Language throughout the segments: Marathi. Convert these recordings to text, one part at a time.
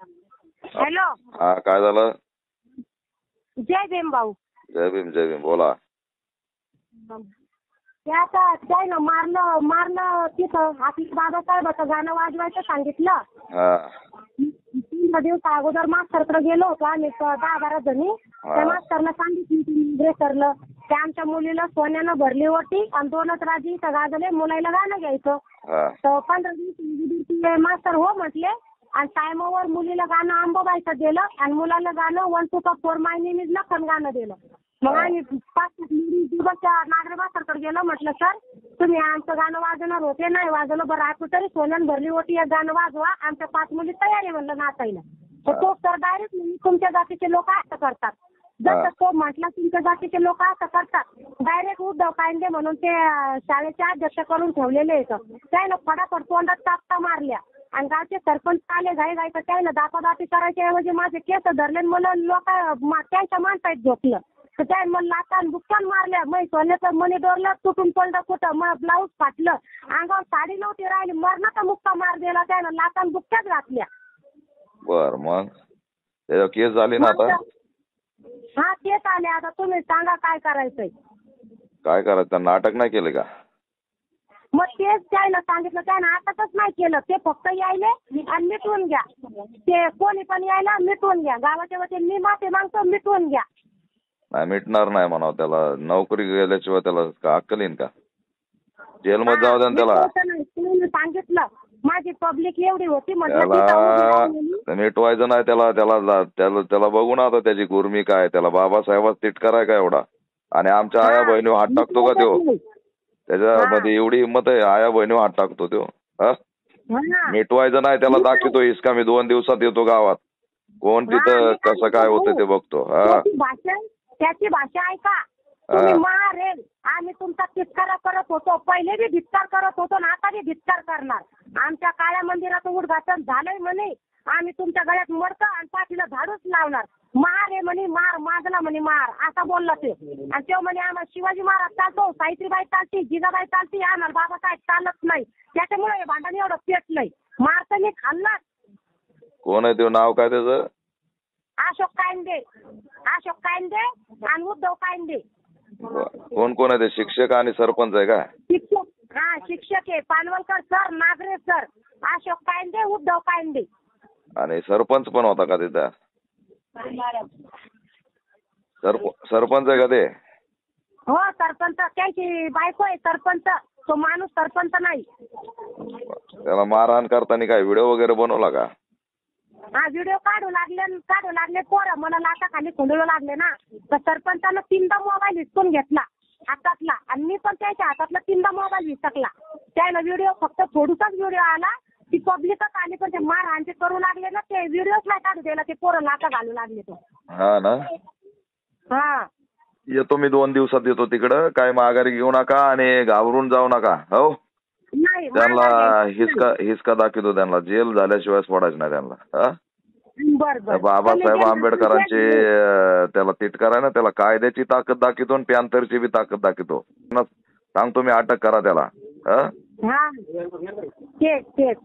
हॅलो. हा काय झालं? जय भीम भाऊ. जय भीम जय भीम बोला. ते आता काय ना मारलं मारलं तिथं आपल्या बाबासाहेबाचं गाणं वाजवायचं सांगितलं. हा. तीन दिवस अगोदर मास्तरकडे गेलो होतो आम्ही दहा बारा जणी. त्या मास्तरला सांगितलं सरलं त्या आमच्या मुलीला सोन्यानं भरली होती आणि दोनच राजी इथं गाजले मुलाला गाणं घ्यायचं. तर पंधरा दिवस मास्तर हो म्हटले आणि टायमावर मुलीला गाणं अंबाबाईचं दिलं आणि मुलाला गाणं वन टू का four my name is Lakhan गाणं दिलं. मग आम्ही पाच दिवस नागरे मास्तरकडे गेलो म्हटलं सर तुम्ही आमचं गाणं वाजवणार होते नाही वाजवलं बरं आपण तरी सोन्यानं भरली होती एक गाणं वाजवा आमच्या पाच मुली तयार आहे म्हणलं नाचायला. तर तो सर डायरेक्ट तुमच्या जातीचे लोक असं करतात. जसं तो म्हटला तुमच्या जातीचे लोक असं करतात. डायरेक्ट उद्धव कायंदे म्हणून ते शाळेचे अध्यक्ष करून ठेवलेले आहेत. त्यानं फटाफट तोंडात चापटा मारल्या. आणि गावचे सरपंच आले घाई घाई तर त्यानं दापादापी करायच्या ऐवजी माझे केस धरले आणि मला लोक त्यांच्या माणसात झोपलं. तर त्या मला लातान बुक्कान मारल्या. मग सोन्याचं मनी डोरलं तुटून पडलं कुठं? मग ब्लाऊज फाटलं. अंगावर साडी नव्हती राहिली. मरणाचा मुक्का मार दिला त्यानं. लातान बुक्क्याच घातल्या. बर मग? त्याच्यावर केस झाली ना आता? हा तेच आले. आता तुम्ही सांगा काय करायचंय. काय करायचं? नाटक नाही केलं का? मग तेच त्याला सांगितलं त्यानं आताच नाही केलं. ते फक्त यायले आणि मिटवून घ्या. ते कोणी पण यायला मिटवून घ्या. गावाच्या वतीने मी माफी मागतो मिटवून घ्या. नाही मिटणार नाही म्हणावं त्याला. नोकरी गेल्याशिवाय त्याला का अक्कल येईन का? जेलमध्ये जाऊ द्या ना त्याला. सांगितलं. माझी पब्लिक एवढी होती म्हटलं त्याला. मिटवायचं नाही त्याला. त्याला त्याला त्याला बघू ना आता त्याची गुरमी काय त्याला बाबासाहेबात तिटकाराय का एवढा? आणि आमच्या आया बहिणी हात टाकतो का तो? त्याच्यामध्ये एवढी हिंमत आहे. आया बहिणी हात टाकतो तो. मिटवायचं नाही त्याला दाखवतो इसका मी दोन दिवसात येतो गावात. कोण तिथं कसं काय होतं ते बघतो. हा. त्याची भाषा त्याची भाषा ऐका. महारेल आम्ही तुमचा तिटकारा करत होतो. पहिले बी धिक्कार करत होतो आणि आता बी धिक्कार करणार. आमच्या काळ्या मंदिराचं उद्घाटन झालंय म्हणे. आम्ही तुमच्या गळ्यात मरतो आणि पाठीला झाडूच लावणार. मार आहे म्हणे मार माजला म्हणे मार. असा बोलला ते. आणि तो म्हणे आम्हाला शिवाजी महाराज चालतो सावित्रीबाई चालती जिजाबाई चालती आम्हाला बाबासाहेब चालत नाही. त्याच्यामुळे हे भांडण एवढं पेटलंय मार तर मी खाल्लाच. कोण आहे ते नाव काय त्याचं? अशोक कायंदे. अशोक कायंदे आणि उद्धव कायंदे. कोण कोण आहे ते? शिक्षक आणि सरपंच आहे का? शिक्षक हा शिक्षक आहे. Panvalkar sir Nagare sir. Ashok Kayande Uddhav Kayande. आणि सरपंच पण होता का तिथं? सरप सरपंच आहे का ते? हो सरपंच. त्यांची बायको आहे सरपंच. तो माणूस सरपंच नाही. त्याला मारहाण करताना काय व्हिडिओ वगैरे बनवला का? हा व्हिडिओ काढू लागले न काढू लागले पोरं. मला लाटाखाली खुंडू लागले ना. तर सरपंचानं तीनदा मोबाईल हिसकून घेतला हातातला. आणि मी पण त्याच्या हातातला तीनदा मोबाईल हिसकला त्यानं व्हिडिओ फक्त थोडूसाच व्हिडिओ आला. ती पब्लिकच आली पण ते मारहाणचे करू लागले ना ते व्हिडिओच नाही काढू द्यायला ते पोरं लाटा घालू लागले तो. हा ना? हा. येतो मी दोन दिवसात येतो तिकडं. काय माघारी घेऊ नका आणि घाबरून जाऊ नका हो? नाही त्यांना माघार घ्यायची. हिसका हिसका दाखवतो त्यांना. जेल झाल्याशिवाय सोडायचं नाही त्यांना हा? बर त्या बर बाबासाहेब आंबेडकरांची अं, त्याला तिटकार आहे ना त्याला कायद्याची ताकद दाखवतो आणि पॅन्थरची बी ताकद दाखवतो. न- सांगतो मी अटक करा त्याला हा? हा. तेच तेच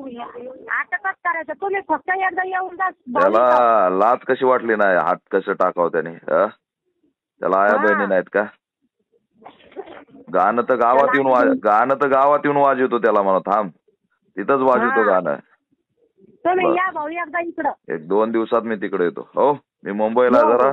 अटकच करायचं तुम्ही फक्त एकदा येऊन जा त्याला लाच कशी वाटली नाही हात कसं टाकावं त्याने हा? त्याला आया हा. बहिणी नाहीत का गाणं तर गावात येऊन वाज गाणं तर गावात येऊन वाजवतो त्याला म्हणा थांब तिथंच वाजवतो हा. गाणं तुम्ही. या भाऊ एकदा इकडं एक दोन दिवसात मी तिकडे येतो हो मी मुंबईला आहे हो. जरा